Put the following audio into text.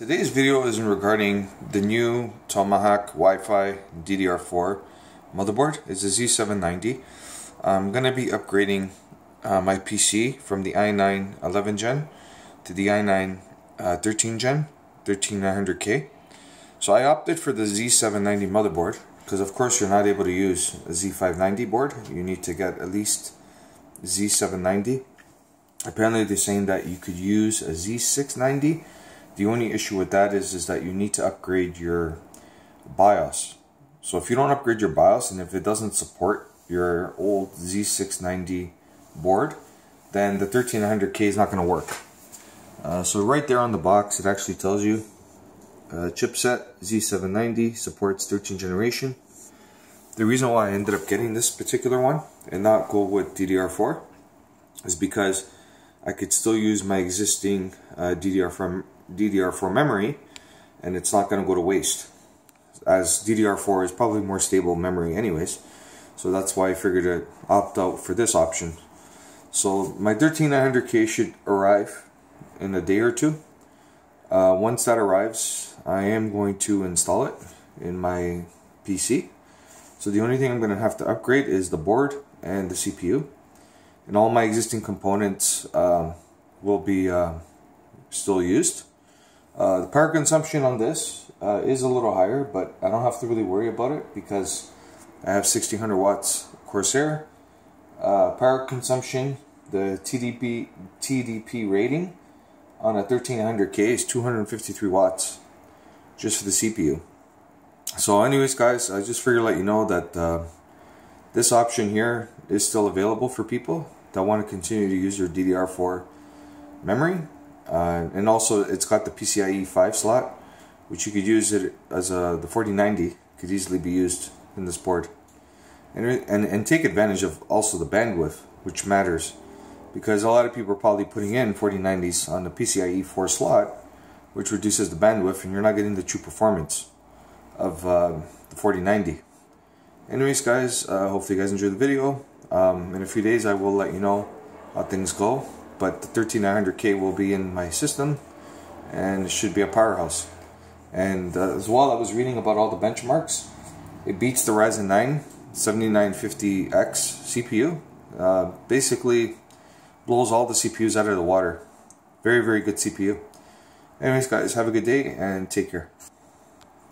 Today's video is regarding the new Tomahawk Wi-Fi DDR4 motherboard. It's a Z790. I'm going to be upgrading uh, my PC from the i9 11 gen to the i9 uh, 13 gen, 13900K. So I opted for the Z790 motherboard because of course you're not able to use a Z590 board. You need to get at least Z790. Apparently they're saying that you could use a Z690 the only issue with that is, is that you need to upgrade your BIOS. So if you don't upgrade your BIOS and if it doesn't support your old Z690 board, then the 1300K is not going to work. Uh, so right there on the box, it actually tells you uh, chipset Z790 supports 13th generation. The reason why I ended up getting this particular one and not go with DDR4 is because I could still use my existing uh, DDR4 DDR4 memory and it's not going to go to waste. As DDR4 is probably more stable memory anyways so that's why I figured to opt out for this option. So my 13900K should arrive in a day or two. Uh, once that arrives I am going to install it in my PC so the only thing I'm going to have to upgrade is the board and the CPU and all my existing components uh, will be uh, still used uh, the power consumption on this uh, is a little higher, but I don't have to really worry about it because I have 1600 watts Corsair. Uh, power consumption, the TDP, TDP rating on a 1300K is 253 watts just for the CPU. So anyways guys, I just figured let you know that uh, this option here is still available for people that want to continue to use their DDR4 memory uh, and also it's got the PCIe 5 slot which you could use it as a the 4090 could easily be used in this board. And, and, and take advantage of also the bandwidth which matters because a lot of people are probably putting in 4090s on the PCIe 4 slot which reduces the bandwidth and you're not getting the true performance of uh, the 4090 anyways guys uh, hopefully you guys enjoyed the video. Um, in a few days I will let you know how things go but the 13900K will be in my system and it should be a powerhouse. And uh, as well, I was reading about all the benchmarks. It beats the Ryzen 9 7950X CPU. Uh, basically, blows all the CPUs out of the water. Very, very good CPU. Anyways, guys, have a good day and take care.